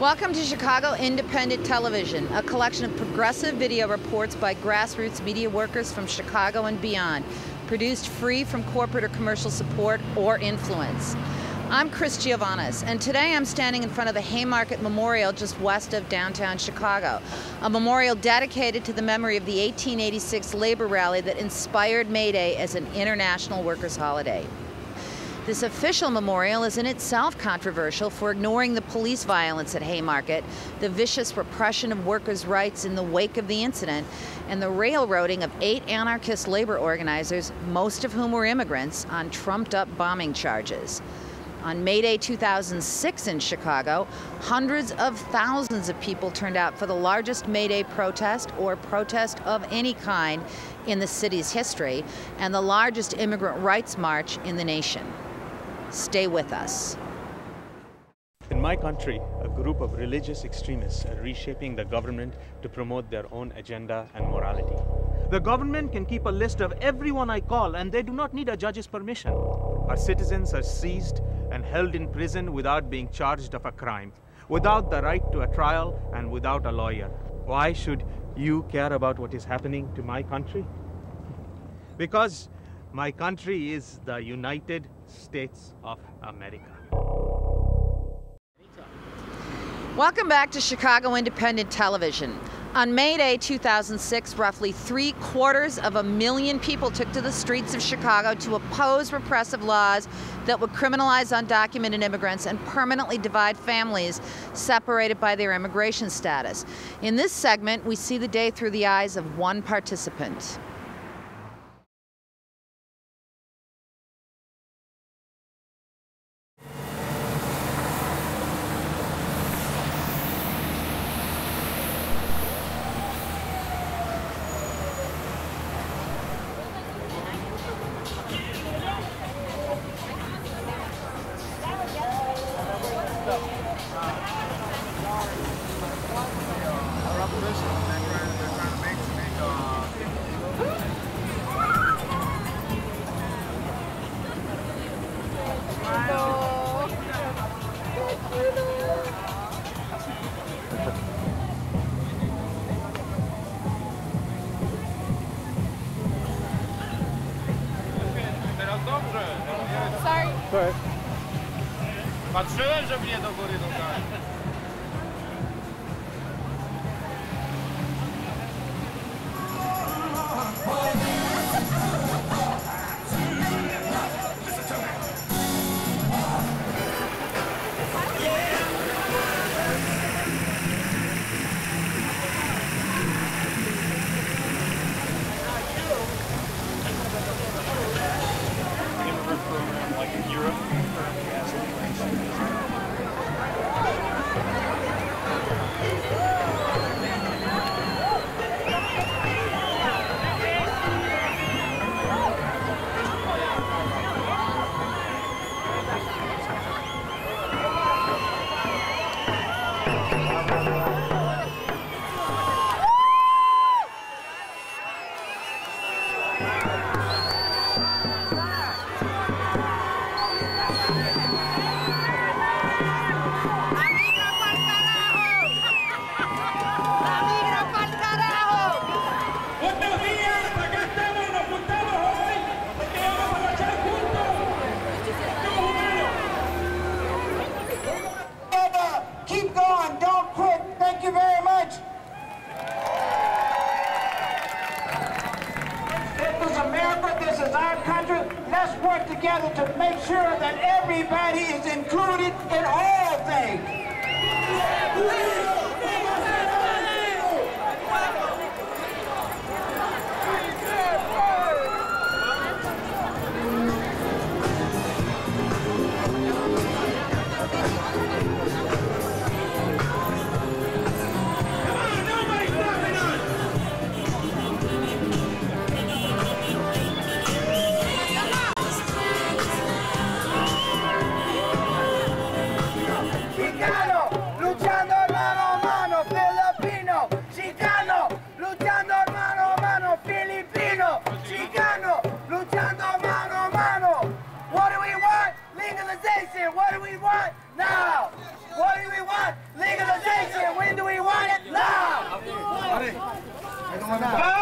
Welcome to Chicago Independent Television, a collection of progressive video reports by grassroots media workers from Chicago and beyond, produced free from corporate or commercial support or influence. I'm Chris Giovannis, and today I'm standing in front of the Haymarket Memorial just west of downtown Chicago, a memorial dedicated to the memory of the 1886 labor rally that inspired May Day as an international workers' holiday. This official memorial is in itself controversial for ignoring the police violence at Haymarket, the vicious repression of workers' rights in the wake of the incident, and the railroading of eight anarchist labor organizers, most of whom were immigrants, on trumped up bombing charges. On May Day 2006 in Chicago, hundreds of thousands of people turned out for the largest May Day protest or protest of any kind in the city's history and the largest immigrant rights march in the nation. Stay with us. In my country, a group of religious extremists are reshaping the government to promote their own agenda and morality. The government can keep a list of everyone I call, and they do not need a judge's permission. Our citizens are seized and held in prison without being charged of a crime, without the right to a trial, and without a lawyer. Why should you care about what is happening to my country? Because my country is the United States of America. Welcome back to Chicago Independent Television. On May Day 2006, roughly three quarters of a million people took to the streets of Chicago to oppose repressive laws that would criminalize undocumented immigrants and permanently divide families separated by their immigration status. In this segment, we see the day through the eyes of one participant. Sorry. Patrzyłem, że mnie do góry nogami. 干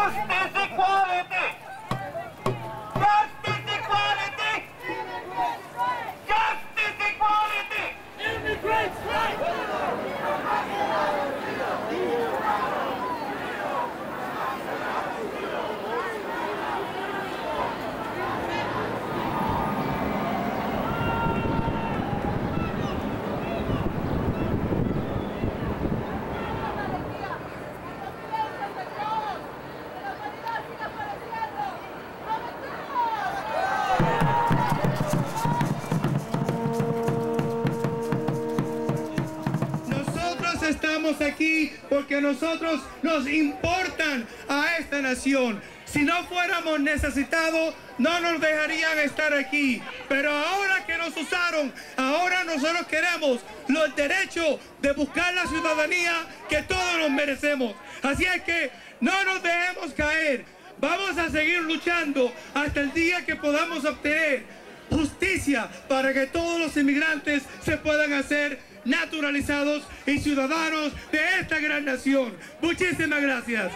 estamos aquí porque nosotros nos importan a esta nación. Si no fuéramos necesitados, no nos dejarían estar aquí. Pero ahora que nos usaron, ahora nosotros queremos los derechos de buscar la ciudadanía que todos nos merecemos. Así es que no nos dejemos caer. Vamos a seguir luchando hasta el día que podamos obtener justicia para que todos los inmigrantes se puedan hacer naturalizados y ciudadanos de esta gran nación. Muchísimas gracias.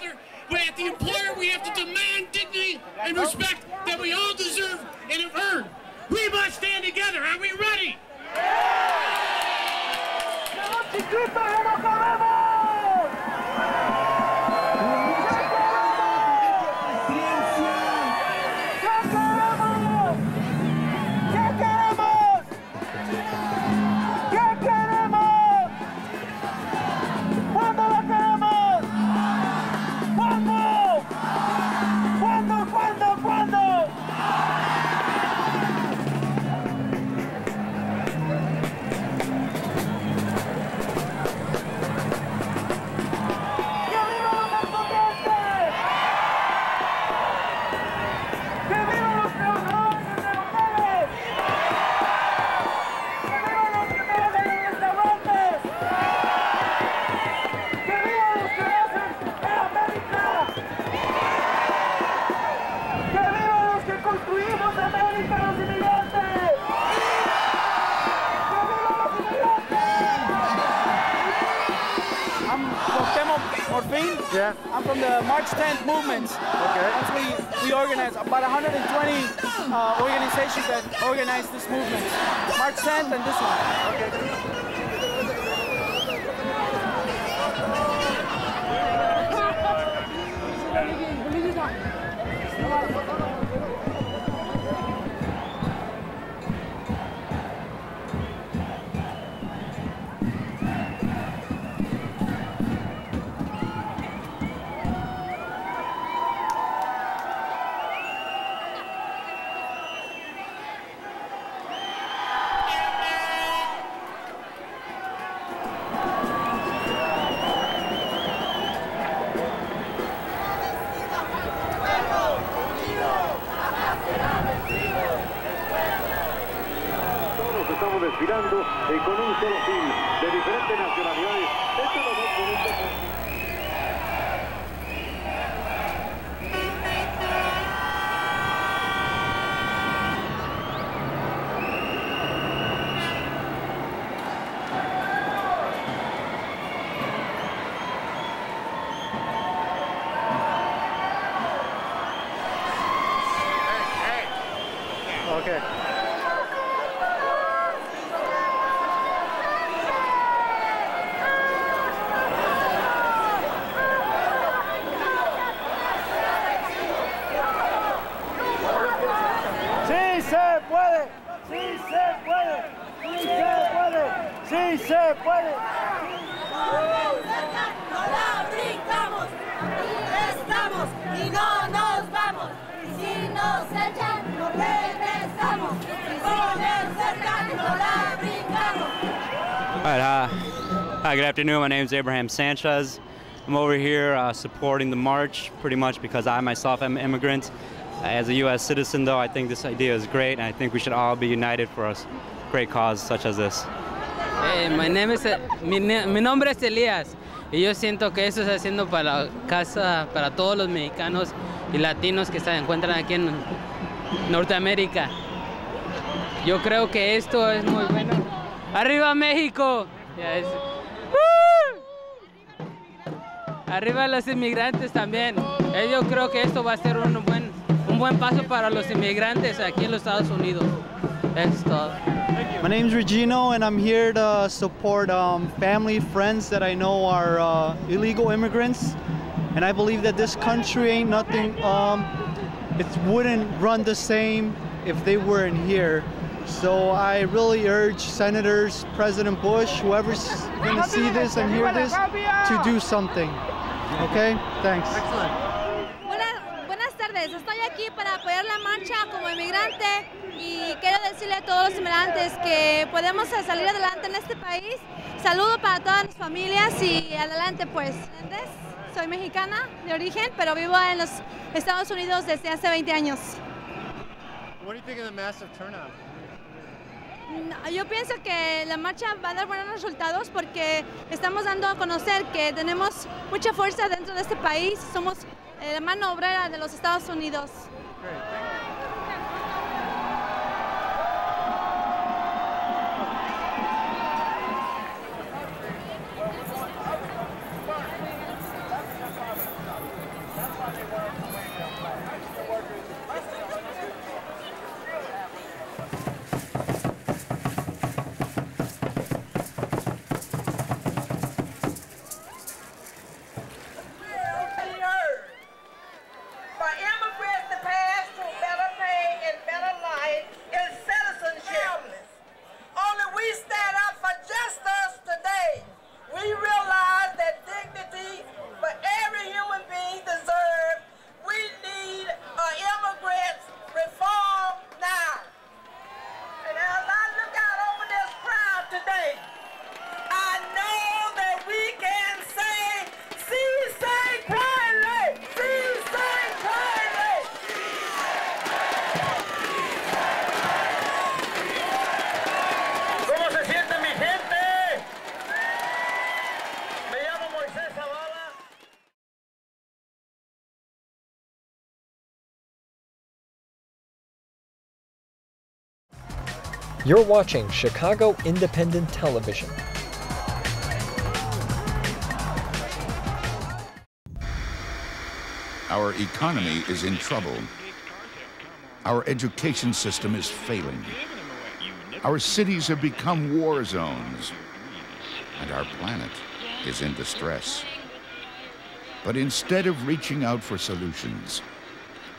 Together. We at the employer, we have to demand dignity and respect that we all deserve and have earned. We must stand together. Are we ready? From the March 10th movement. Okay. That's we, we organize about 120 uh, organizations that organize this movement. March 10th and this one. Okay. Se puede! No la brincamos, estamos y no nos vamos. Si nos echan, no regresamos. Con el cerca no la brincamos. All right, uh, hi, good afternoon. My name is Abraham Sanchez. I'm over here uh, supporting the march pretty much because I myself am an immigrant. As a U.S. citizen, though, I think this idea is great, and I think we should all be united for a great cause such as this. Hey, my name is, mi, nombre es Elías y yo siento que eso está haciendo para casa para todos los mexicanos y latinos que se encuentran aquí en Norteamérica. Yo creo que esto es muy bueno. ¡Arriba México! Arriba los inmigrantes también. Eh, yo creo que esto va a ser un buen, un buen paso para los inmigrantes aquí en los Estados Unidos. Eso es todo. My name's Regino, and I'm here to support um, family, friends that I know are uh, illegal immigrants. And I believe that this country ain't nothing, um, it wouldn't run the same if they weren't here. So I really urge senators, President Bush, whoever's going to see this and hear this, to do something. Okay? Thanks. Buenas, buenas tardes, estoy aquí para apoyar la marcha como inmigrante y quiero decirle a todos los inmigrantes que podemos salir adelante en este país. Saludo para todas las familias y adelante pues. Soy mexicana de origen, pero vivo en los Estados Unidos desde hace 20 años. What do you think of the massive turnout? No, Yo pienso que la marcha va a dar buenos resultados porque estamos dando a conocer que tenemos mucha fuerza dentro de este país, somos eh, la mano obrera de los Estados Unidos. For You're watching Chicago Independent Television. Our economy is in trouble. Our education system is failing. Our cities have become war zones. And our planet is in distress. But instead of reaching out for solutions,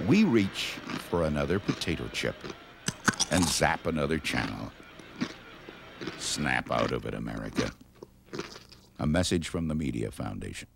we reach for another potato chip and zap another channel. Snap out of it, America. A message from the Media Foundation.